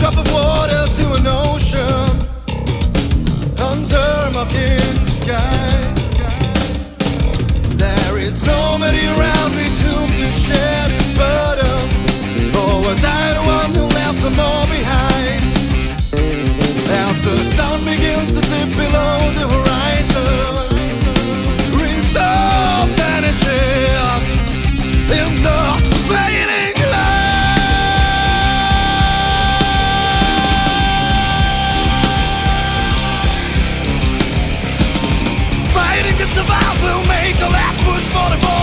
drop of water to an ocean under mocking skies. There is nobody around me to whom to share this burden. Or was I the one who left them all behind? As the sun begins to dip below the horizon, make the last push for the border.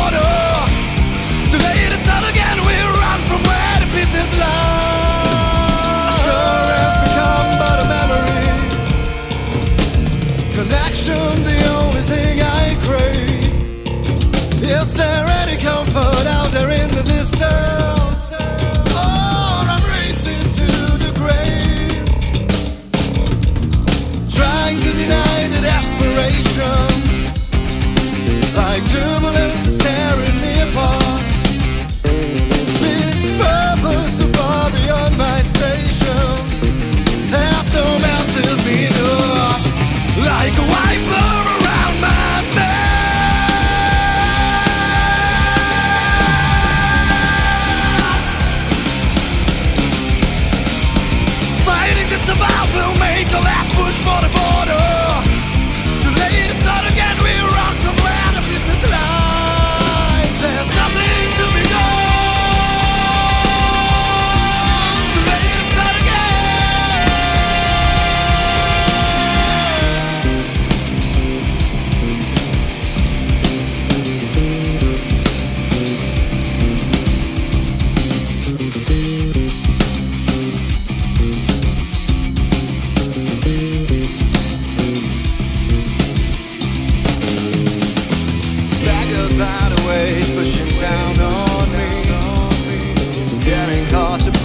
Survive will make a last push for the border. heart